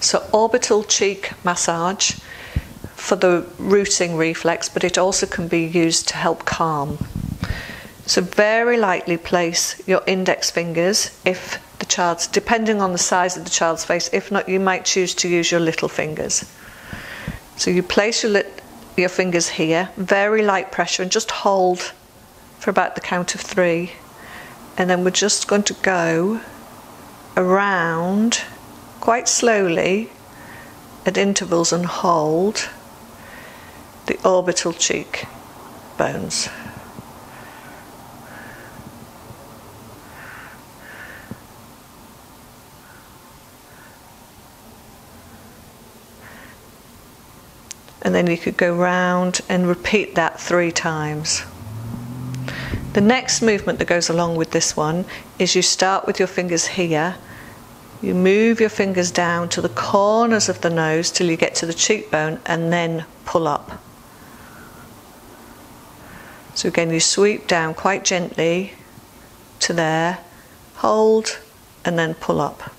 So, orbital cheek massage for the rooting reflex, but it also can be used to help calm. So, very lightly place your index fingers if the child's, depending on the size of the child's face, if not, you might choose to use your little fingers. So, you place your, your fingers here, very light pressure, and just hold for about the count of three. And then we're just going to go around quite slowly at intervals and hold the orbital cheek bones. And then you could go round and repeat that three times. The next movement that goes along with this one is you start with your fingers here you move your fingers down to the corners of the nose till you get to the cheekbone and then pull up. So again, you sweep down quite gently to there, hold, and then pull up.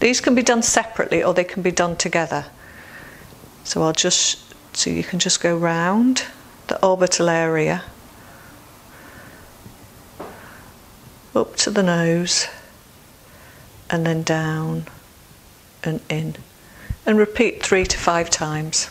These can be done separately or they can be done together. So I'll just, so you can just go round the orbital area, up to the nose and then down and in. And repeat three to five times.